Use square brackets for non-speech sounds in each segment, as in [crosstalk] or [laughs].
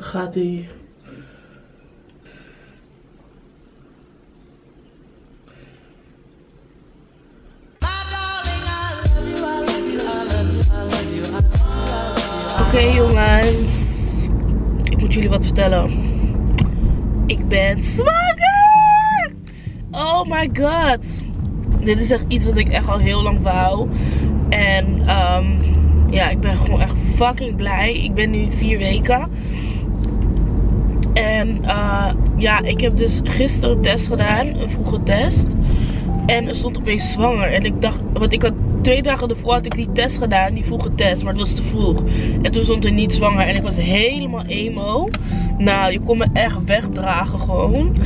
Gaat hij. Oké jongens, ik moet jullie wat vertellen. Ik ben zwanger! Oh my god. Dit is echt iets wat ik echt al heel lang wou. En ehm, ja, ik ben gewoon echt fucking blij. Ik ben nu vier weken. En uh, ja, ik heb dus gisteren een test gedaan, een vroege test. En er stond opeens zwanger. En ik dacht, want ik had twee dagen ervoor had ik die test gedaan, die vroege test, maar het was te vroeg. En toen stond er niet zwanger en ik was helemaal emo. Nou, je kon me echt wegdragen gewoon.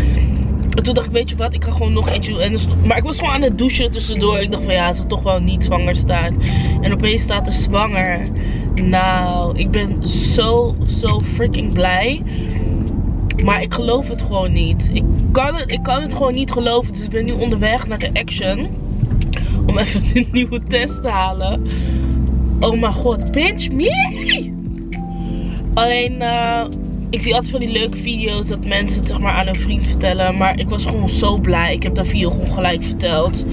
En toen dacht ik, weet je wat, ik ga gewoon nog eentje doen. En maar ik was gewoon aan het douchen tussendoor. Ik dacht van ja, ze toch wel niet zwanger staan. En opeens staat er zwanger. Nou, ik ben zo, zo freaking blij. Maar ik geloof het gewoon niet. Ik kan het, ik kan het gewoon niet geloven. Dus ik ben nu onderweg naar de Action. Om even [laughs] een nieuwe test te halen. Oh mijn god, pinch me! Alleen, uh, ik zie altijd van die leuke video's dat mensen het zeg maar aan een vriend vertellen. Maar ik was gewoon zo blij. Ik heb dat video gewoon gelijk verteld.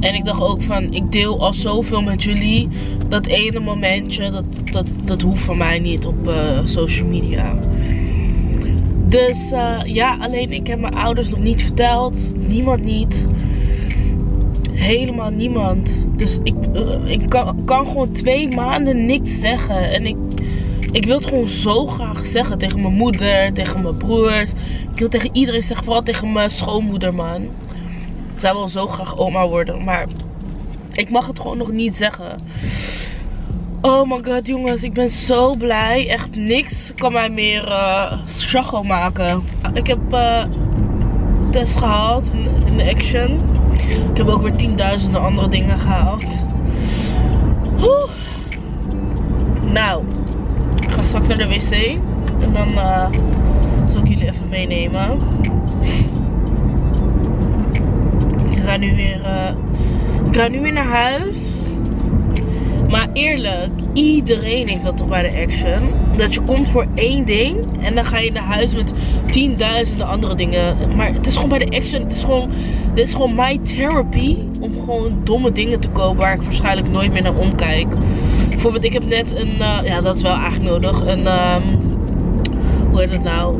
En ik dacht ook van, ik deel al zoveel met jullie. Dat ene momentje, dat, dat, dat hoeft van mij niet op uh, social media. Dus uh, ja, alleen ik heb mijn ouders nog niet verteld. Niemand niet. Helemaal niemand. Dus ik, uh, ik kan, kan, gewoon twee maanden niks zeggen. En ik, ik wil het gewoon zo graag zeggen. Tegen mijn moeder, tegen mijn broers. Ik wil tegen iedereen zeggen. Vooral tegen mijn schoonmoeder, man. Ik zou wel zo graag oma worden. Maar ik mag het gewoon nog niet zeggen. Oh my god, jongens. Ik ben zo blij. Echt niks kan mij meer uh, maken. Ik heb uh, test gehaald in, de action. Ik heb ook weer tienduizenden andere dingen gehaald. Nou, ik ga straks naar de wc. En dan uh, zal ik jullie even meenemen. Ik ga nu weer, ik ga nu weer naar huis. Maar eerlijk, iedereen heeft dat toch bij de action. Dat je komt voor één ding en dan ga je naar huis met tienduizenden andere dingen. Maar het is gewoon bij de action, het is gewoon, dit is gewoon my therapy. Om gewoon domme dingen te kopen waar ik waarschijnlijk nooit meer naar omkijk. Bijvoorbeeld, ik heb net een, uh, ja dat is wel eigenlijk nodig, een, um, hoe heet het nou?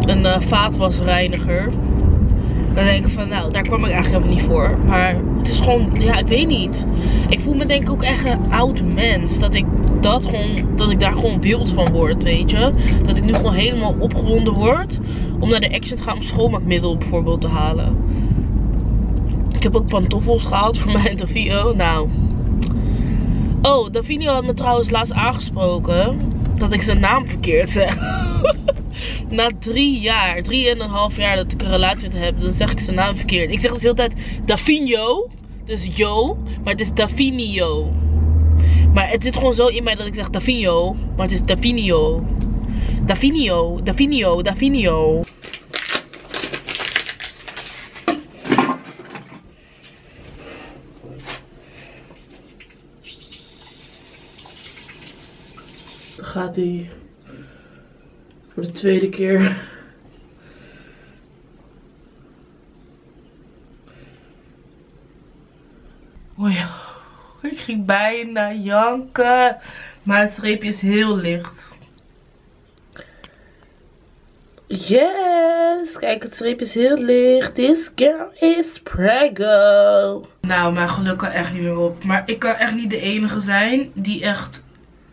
Een uh, vaatwasreiniger. Dan denk ik van, nou, daar kwam ik eigenlijk helemaal niet voor. Maar het is gewoon, ja, ik weet niet. Ik voel me denk ik ook echt een oud mens. Dat ik dat gewoon, dat ik daar gewoon wild van word, weet je. Dat ik nu gewoon helemaal opgewonden word. Om naar de Action te gaan om schoonmaakmiddel bijvoorbeeld te halen. Ik heb ook pantoffels gehaald voor [laughs] mijn Davio. Nou. Oh, Davino had me trouwens laatst aangesproken. Dat ik zijn naam verkeerd zeg. [laughs] Na drie jaar, drie en een half jaar dat ik een relatie met heb, dan zeg ik zijn naam verkeerd. Ik zeg dus de hele tijd Davino, dus yo, maar het is Davinio. Maar het zit gewoon zo in mij dat ik zeg Davino, maar het is Davinio. Davinio, Davinio, Davinio. Gaat hij voor de tweede keer. Oh ja, ik ging bijna janken. Maar het streepje is heel licht. Yes, kijk het streepje is heel licht. This girl is preggo. Nou, mijn geluk kan echt niet meer op. Maar ik kan echt niet de enige zijn die echt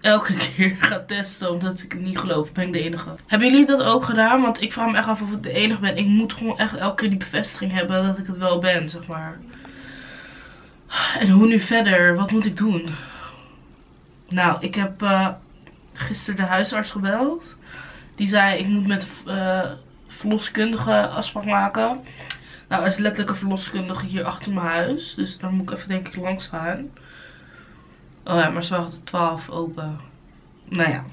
elke [laughs] keer ga testen. Omdat ik het niet geloof. Ben ik de enige. Hebben jullie dat ook gedaan? Want ik vraag me echt af of ik de enige ben. Ik moet gewoon echt elke keer die bevestiging hebben dat ik het wel ben, zeg maar. En hoe nu verder? Wat moet ik doen? Nou, ik heb uh, gisteren de huisarts gebeld. Die zei ik moet met uh, verloskundige afspraak maken. Nou, er is letterlijk een verloskundige hier achter mijn huis. Dus dan moet ik even denk ik langs gaan. Oh ja, maar ze waren tot 12 open. Nou ja.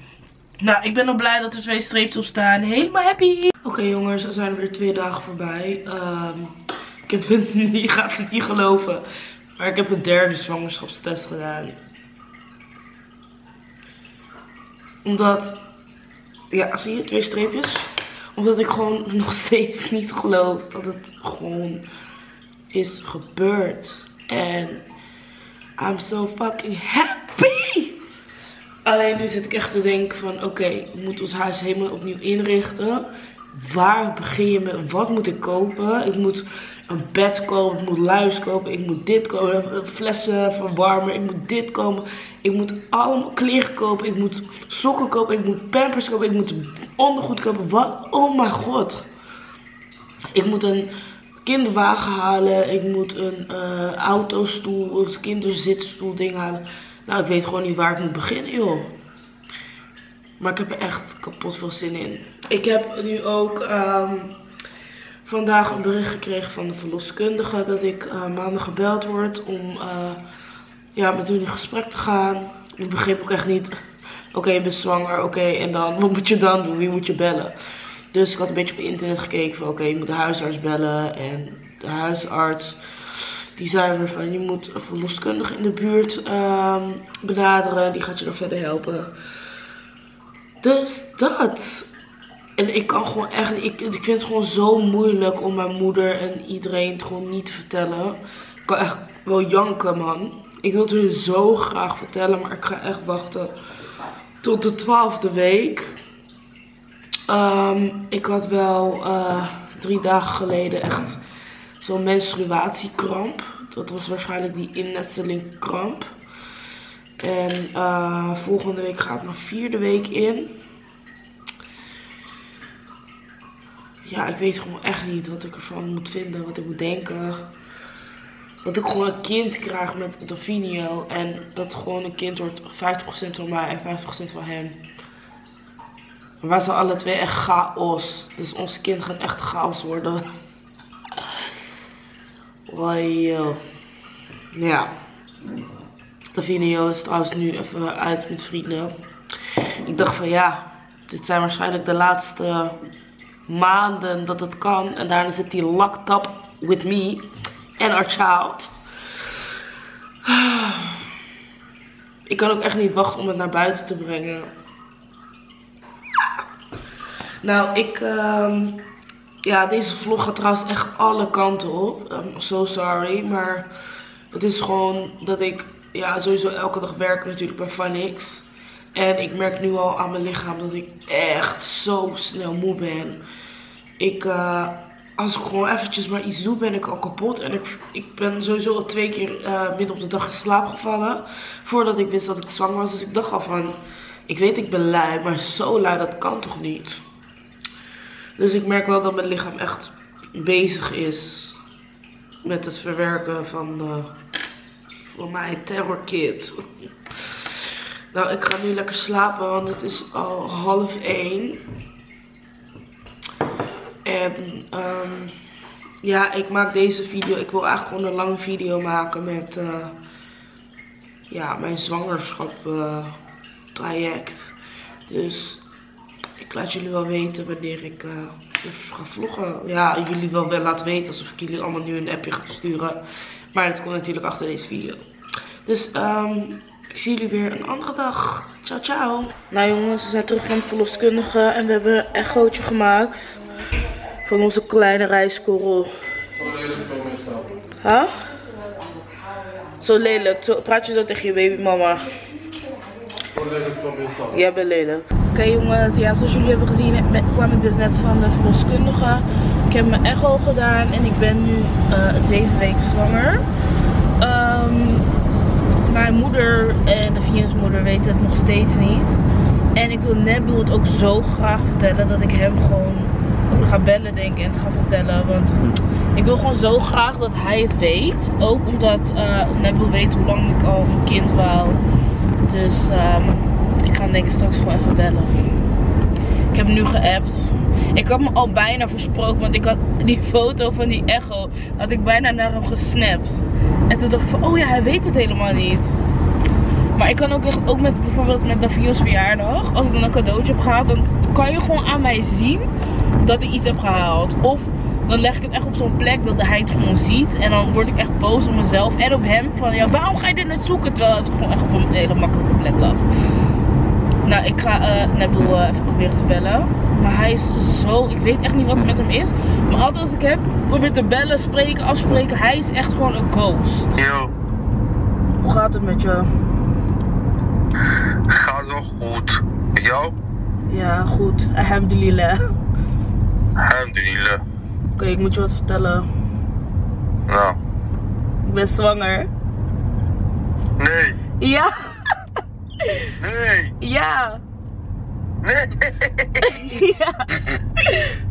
Nou, ik ben al blij dat er twee streepjes op staan. Helemaal happy. Oké jongens, er zijn weer twee dagen voorbij. Um, ik heb het, [laughs] je gaat het niet geloven. Maar ik heb een derde zwangerschapstest gedaan. Omdat ja, zie je, twee streepjes. Omdat ik gewoon [laughs] nog steeds niet geloof dat het gewoon is gebeurd. En I'm so fucking happy. Alleen nu zit ik echt te denken van oké, we moeten ons huis helemaal opnieuw inrichten. Waar begin je met, wat moet ik kopen? Ik moet een bed kopen, ik moet luis kopen, ik moet dit kopen, flessen verwarmen, ik moet dit kopen. Ik moet allemaal kleren kopen, ik moet sokken kopen, ik moet pampers kopen, ik moet ondergoed kopen. Wat? Oh mijn god. Ik moet een kinderwagen halen, ik moet een uh, autostoel, een kinderzitstoel ding halen. Nou, ik weet gewoon niet waar ik moet beginnen, joh. Maar ik heb er echt kapot veel zin in. Ik heb nu ook um, vandaag een bericht gekregen van de verloskundige dat ik uh, maandag gebeld word om uh, ja, met hun in gesprek te gaan. Ik begreep ook echt niet, oké je bent zwanger, oké en dan, wat moet je dan doen, wie moet je bellen? Dus ik had een beetje op internet gekeken van oké je moet de huisarts bellen en de huisarts die zei weer van je moet een verloskundige in de buurt um, benaderen, die gaat je dan verder helpen. Dus dat. En ik kan gewoon echt, ik, ik vind het gewoon zo moeilijk om mijn moeder en iedereen het gewoon niet te vertellen. Ik kan echt wel janken, man. Ik wil het hun zo graag vertellen, maar ik ga echt wachten tot de twaalfde week. Um, ik had wel uh, drie dagen geleden echt zo'n menstruatiekramp. Dat was waarschijnlijk die innetselingkramp. En uh, volgende week gaat nog vierde week in. Ja, ik weet gewoon echt niet wat ik ervan moet vinden, wat ik moet denken. Dat ik gewoon een kind krijg met Davinio. En dat gewoon een kind wordt 50% van mij en 50% van hem. Maar wij zijn alle twee echt chaos. Dus ons kind gaat echt chaos worden. [laughs] Wow. Ja. Davinio is trouwens nu even uit met vrienden. Ik dacht van ja, dit zijn waarschijnlijk de laatste maanden dat het kan. En daarna zit hij locked with me and our child. [sighs] Ik kan ook echt niet wachten om het naar buiten te brengen. Nou, ik... Um, ja, deze vlog gaat trouwens echt alle kanten op. I'm so sorry. Maar het is gewoon dat ik ja, sowieso elke dag werk natuurlijk bij Fanix. En ik merk nu al aan mijn lichaam dat ik echt zo snel moe ben. Ik, uh, als ik gewoon eventjes maar iets doe, ben ik al kapot. En ik, ik ben sowieso al twee keer uh, midden op de dag in slaap gevallen. Voordat ik wist dat ik zwanger was. Dus ik dacht al van, ik weet ik ben lui, maar zo lui dat kan toch niet. Dus ik merk wel dat mijn lichaam echt bezig is met het verwerken van uh, voor mij terror kit. nou, ik ga nu lekker slapen, want het is al half één. En um, ja, ik maak deze video. Ik wil eigenlijk gewoon een lange video maken met uh, ja, mijn zwangerschap uh, traject. Dus ik laat jullie wel weten wanneer ik uh, ga vloggen. Ja, jullie wel wel laten weten alsof ik jullie allemaal nu een appje ga sturen. Maar dat komt natuurlijk achter deze video. Dus um, ik zie jullie weer een andere dag. Ciao, ciao. Nou jongens, we zijn terug van de verloskundige en we hebben een echootje gemaakt. Van onze kleine rijskorrel. Zo lelijk van meestal. Huh? Zo lelijk. Zo, praat je zo tegen je babymama. Zo lelijk van meestal. Jij bent lelijk. Okay, jongens, ja, zoals jullie hebben gezien kwam ik dus net van de verloskundige. Ik heb mijn echo gedaan en ik ben nu uh, zeven weken zwanger. Um, mijn moeder en de virusmoeder weten het nog steeds niet. En ik wil Nebu het ook zo graag vertellen dat ik hem gewoon ga bellen denk ik en ga vertellen. Want ik wil gewoon zo graag dat hij het weet. Ook omdat uh, Nebu weet hoe lang ik al een kind wou. Dus um, ik ga hem denk ik straks gewoon even bellen. Ik heb hem nu geappt. Ik had me al bijna versproken, want ik had die [laughs] foto van die echo, had ik bijna naar hem gesnapt. En toen dacht ik van, oh ja, hij weet het helemaal niet. Maar ik kan ook echt, ook met bijvoorbeeld met Davio's verjaardag, als ik dan een cadeautje heb gehaald, dan kan je gewoon aan mij zien dat ik iets heb gehaald. Of dan leg ik het echt op zo'n plek dat hij het gewoon ziet. En dan word ik echt boos op mezelf en op hem. Van ja, waarom ga je dit net zoeken? Terwijl het gewoon echt op een hele makkelijke plek lag. Nou, ik ga uh, Nabil uh, even proberen te bellen. Maar hij is zo, ik weet echt niet wat er met hem is. Maar altijd als ik heb, probeer te bellen, spreken, afspreken. Hij is echt gewoon een ghost. Yo. Hoe gaat het met je? Gaat wel goed. Met jou? Ja, goed. Alhamdulillah. Alhamdulillah. Oké, okay, ik moet je wat vertellen. Nou. Ik ben zwanger. Nee. Ja. Nee. Ja. Nee. [laughs] ja.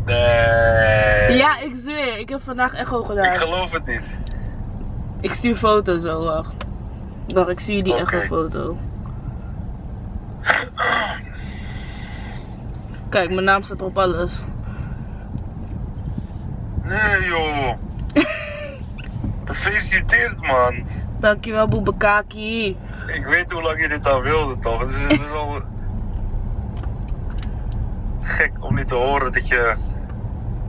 Nee. Ja, ik zweer. Ik heb vandaag echo gedaan. Ik geloof het niet. Ik stuur foto zo, wacht. Wacht, ik stuur die echo foto. Kijk, mijn naam staat op alles. Nee joh. [laughs] Gefeliciteerd man. Dankjewel, Boebekaki. Ik weet hoe lang je dit al wilde toch? Dus het is al gek om niet te horen dat je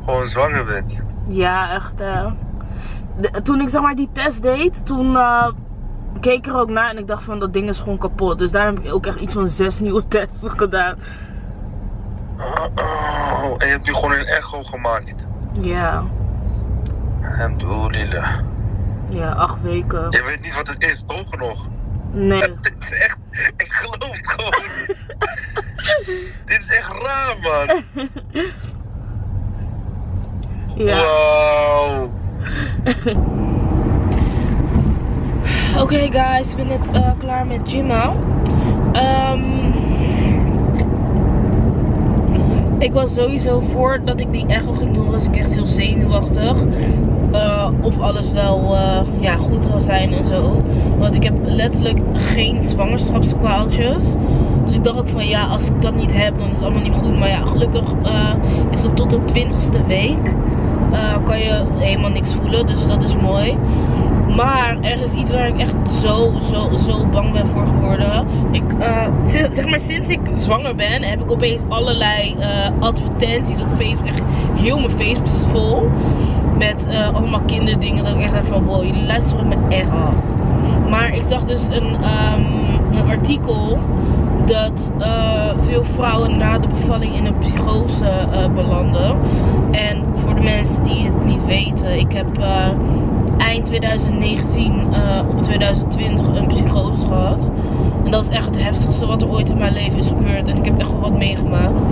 gewoon zwanger bent. Ja, echt. De- toen ik zeg maar die test deed, toen eh, keek ik er ook naar en ik dacht van dat ding is gewoon kapot. Dus daar heb ik ook echt iets van zes nieuwe tests [laughs] gedaan. Oh, en je hebt nu gewoon een echo gemaakt. Ja, Alhamdulillah. ja, acht weken. Je weet niet wat het is, toch nog? Nee. [laughs] Dit is echt, ik geloof het gewoon. [laughs] Dit is echt raar, man. Ja. Wow. [laughs] Oké guys, ik ben net eh, klaar met gymmen. Ehm, ik was sowieso voordat ik die echo ging doen, was ik echt heel zenuwachtig. Eh, of alles wel eh, ja, goed zou zijn en zo. Want ik heb letterlijk geen zwangerschapskwaaltjes. Dus ik dacht ook van ja, als ik dat niet heb, dan is het allemaal niet goed. Maar ja, gelukkig eh, is het tot de 20ste week. kan je helemaal niks voelen, dus dat is mooi. Maar er is iets waar ik echt zo, zo, zo bang ben voor geworden. Ik, eh, zeg maar, sinds ik zwanger ben, heb ik opeens allerlei eh, advertenties op Facebook. Echt heel mijn Facebook is vol. Met eh, allemaal kinderdingen. Dat ik echt van, wow, jullie luisteren me echt af. Maar ik zag dus een, ehm, een artikel dat veel vrouwen na de bevalling in een psychose belanden. En voor de mensen die het niet weten, ik heb eind 2019 eh, op 2020 een psychose gehad. En dat is echt het heftigste wat er ooit in mijn leven is gebeurd. En ik heb echt wel wat meegemaakt.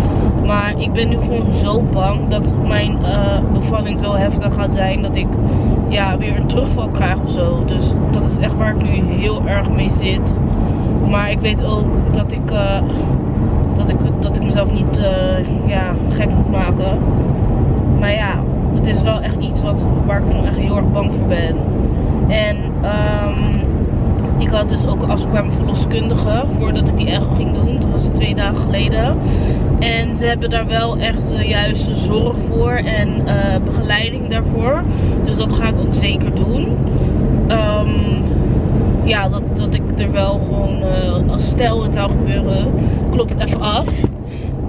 Maar ik ben nu gewoon zo bang dat mijn eh, bevalling zo heftig gaat zijn dat ik ja, weer een terugval krijg of zo. Dus dat is echt waar ik nu heel erg mee zit. Maar ik weet ook dat ik, eh, dat ik, dat ik mezelf niet ja, gek moet maken. Maar ja, het is wel echt iets wat, waar ik gewoon echt heel erg bang voor ben. En ehm, ik had dus ook een afspraak bij mijn verloskundige voordat ik die echo ging doen. Dat was twee dagen geleden. En ze hebben daar wel echt de juiste zorg voor en eh, begeleiding daarvoor. Dus dat ga ik ook zeker doen. Ehm, ja, dat, dat ik er wel gewoon, eh, als stel het zou gebeuren, klopt even af.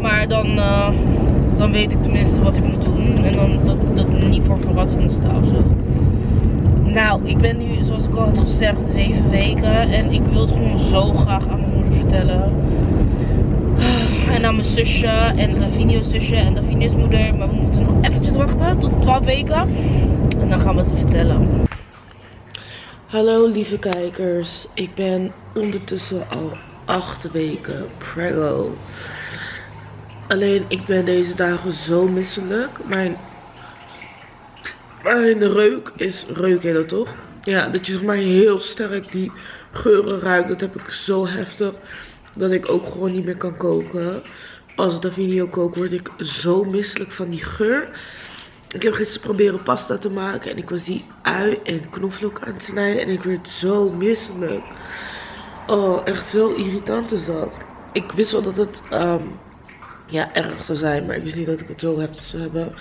Maar dan, eh, dan weet ik tenminste wat ik moet doen. En dan dat, dat niet voor verrassingen zo. Nou, ik ben nu, zoals ik al had gezegd, zeven weken. En ik wil het gewoon zo graag aan mijn moeder vertellen. En aan mijn zusje en Davinio's zusje en Davinio's moeder. Maar we moeten nog eventjes wachten tot de 12 weken. En dan gaan we ze vertellen. Hallo lieve kijkers. Ik ben ondertussen al acht weken preggo. Alleen ik ben deze dagen zo misselijk. Mijn, mijn reuk is reuk dat toch? Ja, dat je zeg maar heel sterk die geuren ruikt. Dat heb ik zo heftig. Dat ik ook gewoon niet meer kan koken. Als Davinio kookt word ik zo misselijk van die geur. Ik heb gisteren proberen pasta te maken. En ik was die ui en knoflook aan het snijden. En ik werd zo misselijk. Oh, echt zo irritant is dat. Ik wist wel dat het ehm, ja, erg zou zijn. Maar ik wist niet dat ik het zo heftig zou hebben.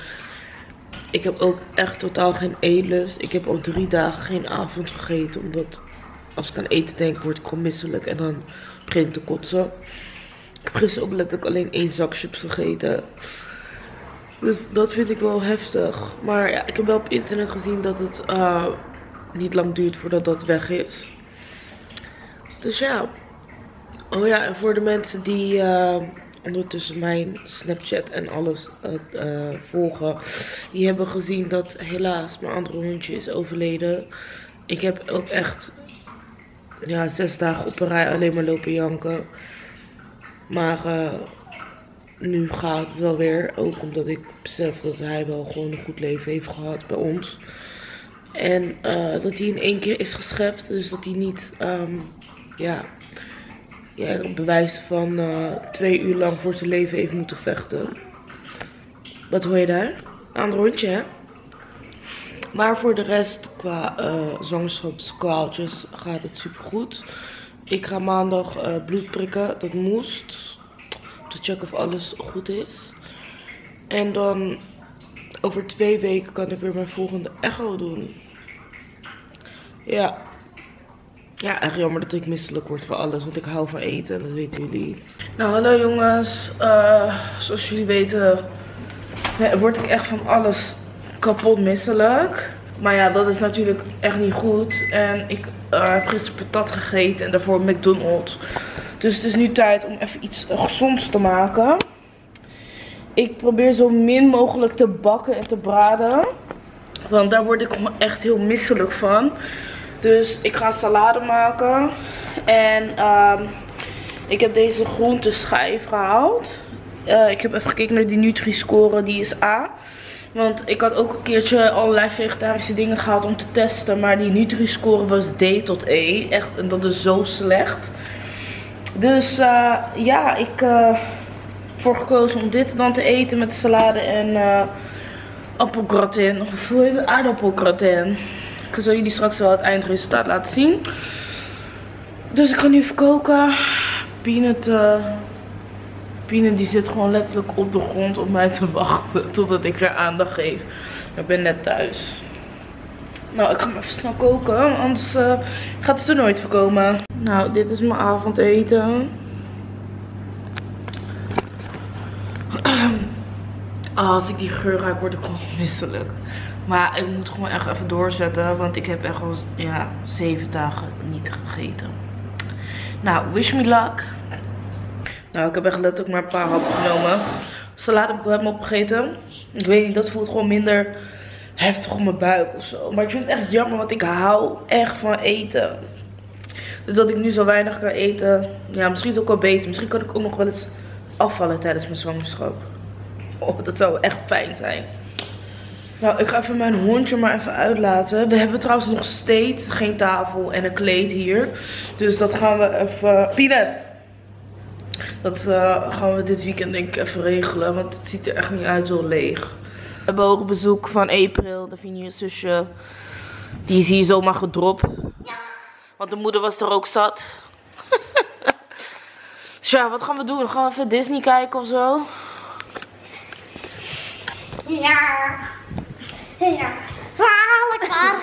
Ik heb ook echt totaal geen eetlust. Ik heb al drie dagen geen avond gegeten. Omdat als ik aan eten denk, word ik gewoon misselijk. En dan begin ik te kotsen. Ik heb gisteren ook letterlijk alleen één zak chips gegeten. Dus dat vind ik wel heftig. Maar ja, ik heb wel op internet gezien dat het eh, niet lang duurt voordat dat weg is. Dus ja, Oh ja, en voor de mensen die eh, ondertussen mijn Snapchat en alles uh, volgen. Die hebben gezien dat helaas mijn andere hondje is overleden. Ik heb ook echt ja, zes dagen op een rij alleen maar lopen janken. Maar uh, nu gaat het wel weer. Ook omdat ik besef dat hij wel gewoon een goed leven heeft gehad bij ons. En dat hij in één keer is geschept. Dus dat hij niet um, ja, ja, bewijs van uh, twee uur lang voor zijn leven heeft moeten vechten. Wat hoor je daar? Aan het rondje, hè? Maar voor de rest, qua uh, zwangerschapskwaaltjes, gaat het super goed. Ik ga maandag uh, bloed prikken, dat moest. Te checken of alles goed is. En dan over twee weken kan ik weer mijn volgende echo doen. Ja, ja, echt jammer dat ik misselijk word voor alles, want ik hou van eten, dat weten jullie. Nou, hallo jongens. Uh, zoals jullie weten word ik echt van alles kapot misselijk. Maar ja, dat is natuurlijk echt niet goed. En ik uh, heb gisteren patat gegeten en daarvoor McDonald's. Dus het is nu tijd om even iets gezonds te maken. Ik probeer zo min mogelijk te bakken en te braden. Want daar word ik echt heel misselijk van. Dus ik ga salade maken. En um, ik heb deze groenteschijf gehaald. Uh, ik heb even gekeken naar die Nutri-score. Die is A. Want ik had ook een keertje allerlei vegetarische dingen gehaald om te testen. Maar die Nutri-score was D tot E. Echt, en dat is zo slecht. Dus uh, ja, ik uh, voor gekozen om dit dan te eten met salade en uh, appelgratin. Of hoe heet het? Aardappelgratin. Ik zal jullie straks wel het eindresultaat laten zien. Dus ik ga nu even koken. Peanut, uh, Peanut die zit gewoon letterlijk op de grond om mij te wachten. Totdat ik haar aandacht geef. Ik ben net thuis. Nou, ik ga maar even snel koken. Anders uh, gaat het er nooit voor komen. Nou, dit is mijn avondeten. Oh, als ik die geur ruik, word ik gewoon misselijk. Maar ik moet gewoon echt even doorzetten. Want ik heb echt al ja, zeven dagen niet gegeten. Nou, wish me luck. Nou, ik heb echt letterlijk maar een paar happen genomen. Salade heb ik hem opgegeten. Ik weet niet, dat voelt gewoon minder heftig op mijn buik of zo. Maar ik vind het echt jammer, want ik hou echt van eten. Dus dat ik nu zo weinig kan eten. Ja, misschien is het ook wel beter. Misschien kan ik ook nog wel eens afvallen tijdens mijn zwangerschap. Oh, dat zou echt fijn zijn. Nou, ik ga even mijn hondje maar even uitlaten. We hebben trouwens nog steeds geen tafel en een kleed hier. Dus dat gaan we even... Pine! Dat uh, gaan we dit weekend denk ik even regelen. Want het ziet er echt niet uit zo leeg. We hebben ook bezoek van April, de Vinius zusje. Die is hier zomaar gedropt. Ja. Want de moeder was er ook zat. [laughs] dus ja, wat gaan we doen? Gaan we even Disney kijken of zo? Ja. Ja, lekker.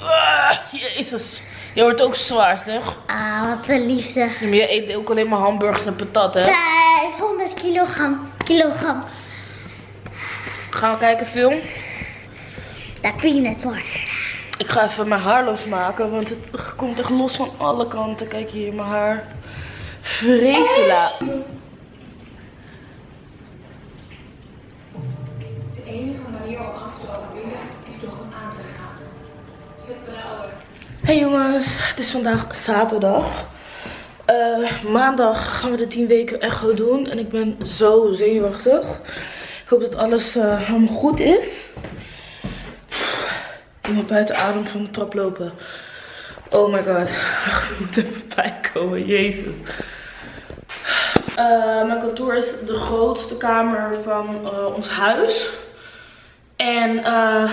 Ah, jezus. Je wordt ook zwaar, zeg. Ah, wat een liefde. je eet ook alleen maar hamburgers en patat, hè? 500 kilogram. kilogram. Gaan we kijken film? Dat peanut worden. Ik ga even mijn haar losmaken, want het komt echt los van alle kanten. Kijk hier, mijn haar. Vreselijk. Hey jongens, het is vandaag zaterdag. Uh, maandag gaan we de 10 weken echo doen. En ik ben zo zenuwachtig. Ik hoop dat alles uh, helemaal goed is. Ik moet buiten adem van de trap lopen. Oh my god. [laughs] Ik moet even bijkomen. Jezus. Uh, mijn kantoor is de grootste kamer van ons huis. En eh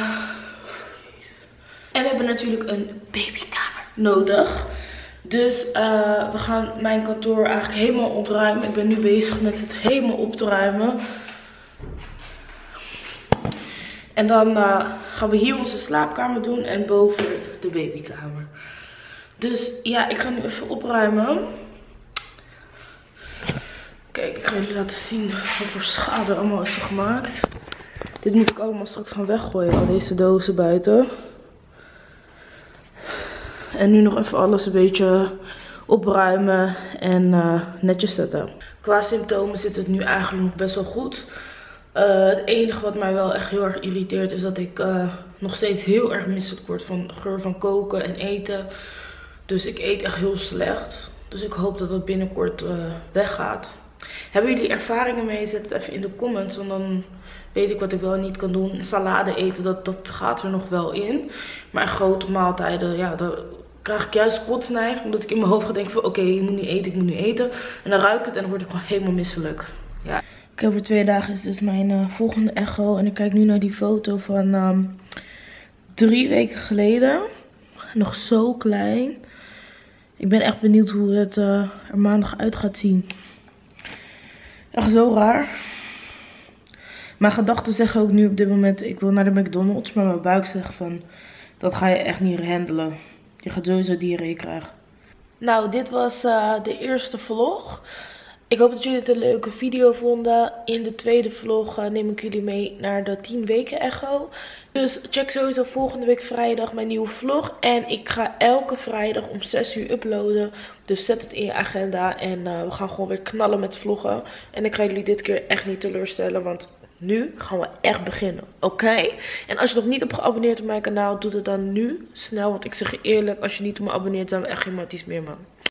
en we hebben natuurlijk een babykamer nodig. Dus uh, we gaan mijn kantoor eigenlijk helemaal ontruimen. Ik ben nu bezig met het helemaal op te ruimen. En dan uh, gaan we hier onze slaapkamer doen en boven de babykamer. Dus ja, ik ga nu even opruimen. Kijk, ik ga jullie laten zien wat voor schade allemaal is gemaakt. Dit moet ik allemaal straks gaan weggooien, al deze dozen buiten. En nu nog even alles een beetje opruimen en eh, netjes zetten. Qua symptomen zit het nu eigenlijk nog best wel goed. Eh, het enige wat mij wel echt heel erg irriteert is dat ik eh, nog steeds heel erg misselijk word van geur van koken en eten. Dus ik eet echt heel slecht. Dus ik hoop dat dat binnenkort weggaat. Hebben jullie ervaringen mee? Zet het even in de comments. Want dan weet ik wat ik wel niet kan doen. Salade eten, dat, dat gaat er nog wel in. Maar grote maaltijden, ja, krijg ik juist kotsneiging. Omdat ik in mijn hoofd ga denken van oké, ik moet niet eten, ik moet niet eten. En dan ruik ik het en dan word ik gewoon helemaal misselijk. Ja. Ik over twee dagen is dus mijn uh, volgende echo. En ik kijk nu naar die foto van um, drie weken geleden. Nog zo klein. Ik ben echt benieuwd hoe het uh, er maandag uit gaat zien. Echt zo raar. Mijn gedachten zeggen ook nu op dit moment, ik wil naar de McDonald's. Maar mijn buik zegt van, dat ga je echt niet handelen. Je gaat sowieso diarree krijgen. Nou, dit was uh, de eerste vlog. Ik hoop dat jullie het een leuke video vonden. In de tweede vlog uh, neem ik jullie mee naar de 10 weken echo. Dus check sowieso volgende week vrijdag mijn nieuwe vlog. En ik ga elke vrijdag om 6 uur uploaden. Dus zet het in je agenda. En uh, we gaan gewoon weer knallen met vloggen. En ik ga jullie dit keer echt niet teleurstellen. Want nu gaan we echt beginnen. Oké? En als je nog niet hebt geabonneerd op mijn kanaal, doe dat dan nu snel. Want ik zeg je eerlijk, als je niet op me abonneert, zijn we echt geen matties meer, man.